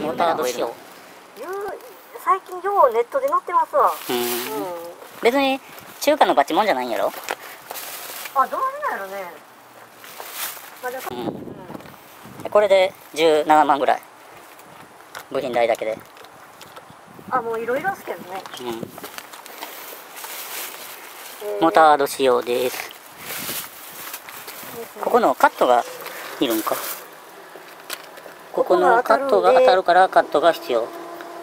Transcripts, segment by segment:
モータード仕様最近ようネットで載ってますわ。別に中華のバチモンじゃないんやろ。あどうなんやろね。まだうん。うんこれで17万ぐらい。部品代だけで。あもういろいろですけどね、うん。えモータード仕様です。ここのカットがいるんか。ここのカットが当たるからカットが必要。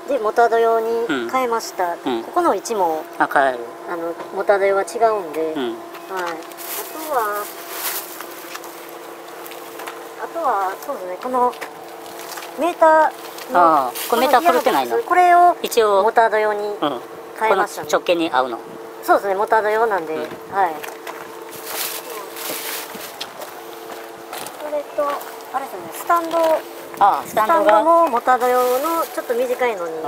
でモタード用にうん。変えました、うん。ここの位置もあ変える。あのモタード用は違うんで、うん。はい、あとはあとはそうですね。このメーターのああこれメーター狂ってな。いのこれを一応モタード用に変えましたね、直径に合うのそうですねモタード用なんで、うん。はい。それとあれですねスタンドああススタンドタンドが、もモタード用のちょっと短いのに、うん、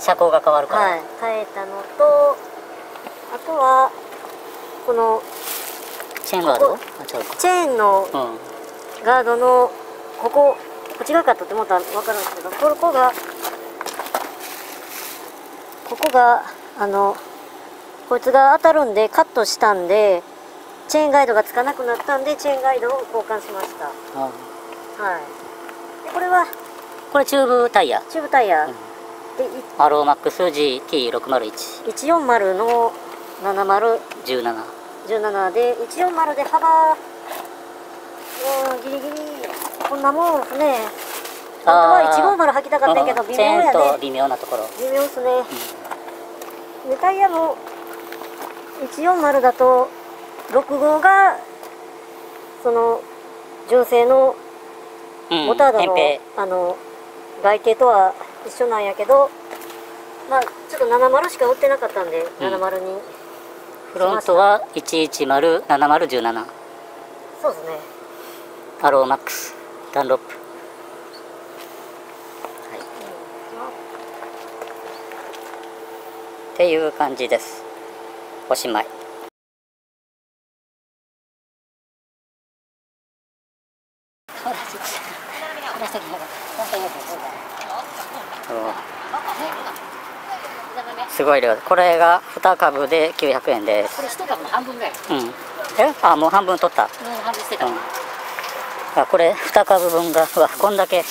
車高が変わるから、はい、変えたのとあとはこのチェーンガード？チェーンのうん。ガードのこここっち側かとって思ったら分かるんですけどここがここがあのこいつが当たるんでカットしたんでチェーンガイドがつかなくなったんでチェーンガイドを交換しました。あはい。でこれは？これチューブタイヤ。チューブタイヤ、うん。でアローマックス GT60117 い140の7017で140で幅。うんギリギリ。こんなもんですね。本当は150履きたかったけどうん微妙やチェーンとね微妙なところ。微妙っすね、でタイヤも140だと6号がその純正のうん。モタードの,、扁あの外形とは一緒なんやけどまあちょっと70しか売ってなかったんで、うん。70に。フロントは1107017そうですね。アローマックス。ダンロップ。はい。っていう感じですおしまいすごい量これが2株で900円ですこれ一株の半分ぐらい。うんえあもう半分取ったもう半分捨てた。うんあこれ2株分がわこんだけ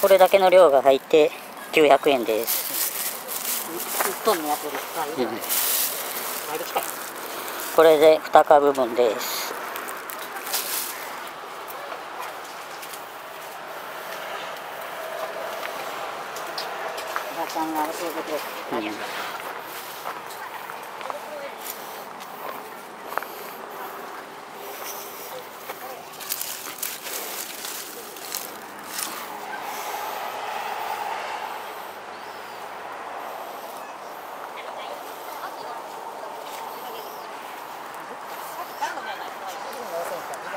これだけの量が入って900円です、一トンのやつより深い。うん、これで2株分ですおばちゃんが教えてくれた。うん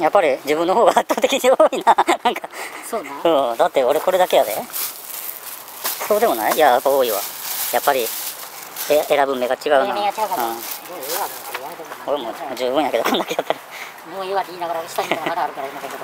やっぱり自分の方が圧倒的に多いな。なんか。そうな。うん。だって俺これだけやで。そうでもない？いややっぱ多いわ。やっぱりえ選ぶ目が違うな、うん、俺も十分やけどこんだけやったらもうええわって言いながら下にまだあるから今けど。